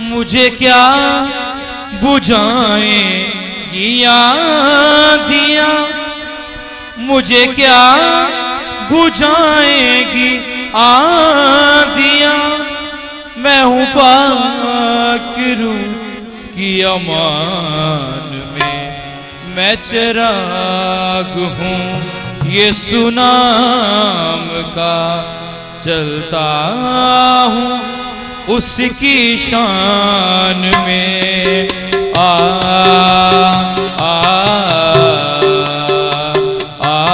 मुझे क्या बुझाए किया दिया मुझे क्या बुझाएगी आदिया? मैं हूँ पाकरू की अमान में, मैं चराग हूँ। ये सुनाम का चलता हूँ। उसकी शान में आ आ आ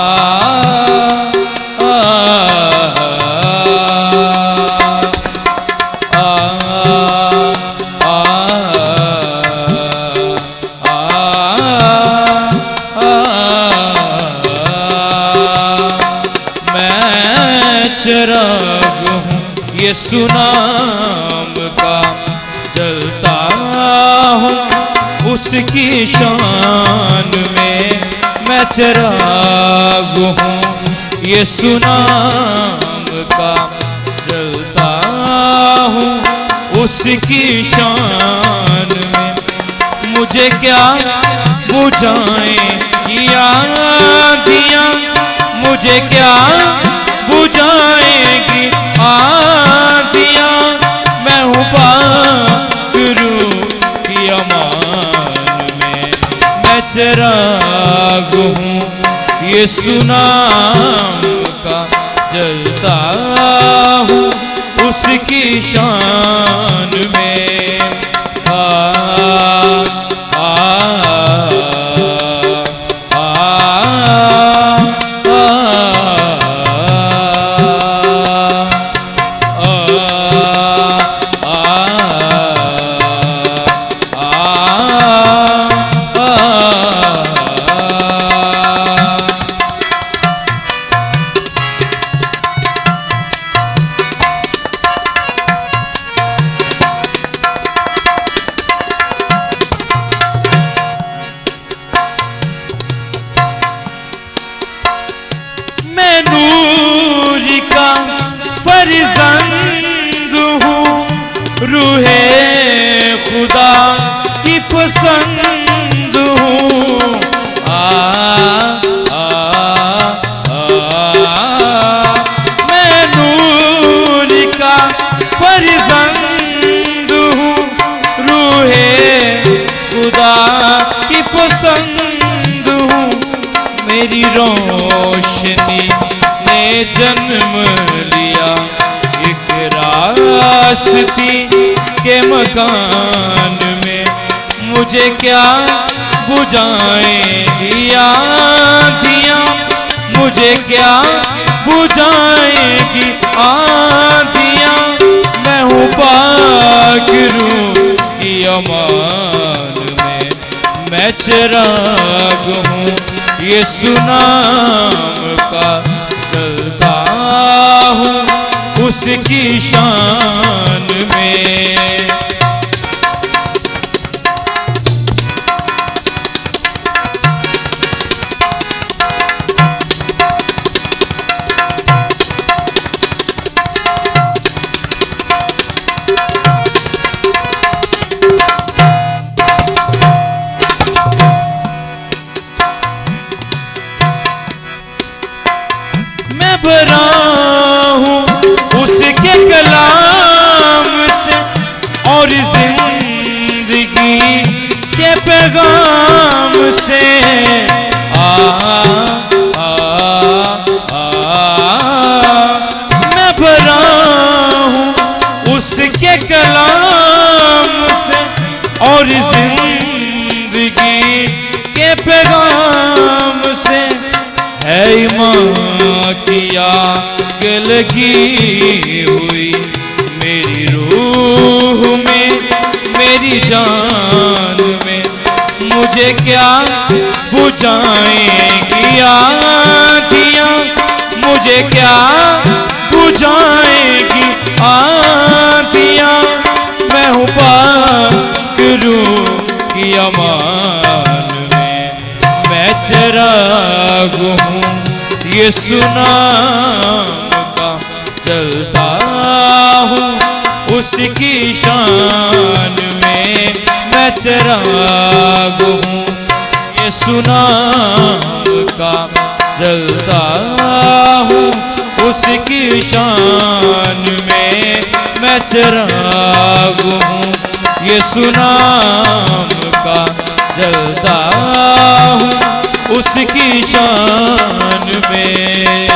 मैं चराग हूँ ये सुनाम का जलता हूँ। उसकी शान में मैं चराग हूँ। ये सुनाम का जलता हूँ। उसकी शान में मुझे क्या बुझाए या दिया मुझे क्या बुझाएगी आदिया पागरू की अमान में मैं चराग हूँ ये सुनाम का, जलता हूँ उसकी शान में। रोशनी ने जन्म लिया। एक रास्ती के मकान में मुझे क्या बुझाएगी आदियाँ मुझे क्या बुझाएगी आदियाँ मैं हूँ पागरू की अमान में, मैं चराग हूँ ये सुनाम का चलता हूँ उसकी शान में। भरा हूँ उसके कलाम से और ज़िंदगी के पैगाम से। आ, उसके कलाम से और ज़िंदगी के पैगाम से। है माँ की आग हुई। मेरी रूह में, मेरी जान में मुझे क्या बुझाएगी आदियाँ मुझे क्या बुझाएगी आदियाँ मैं हूँ पाकरू की अमान में। मैं चराग हूँ ये सुनाम का जलता हूँ उसकी शान चिराग हूँ। ये सुनाम का जलता हूँ उसकी शान में, मैं चिराग हूँ। ये सुनाम का जलता हूँ उसकी शान में।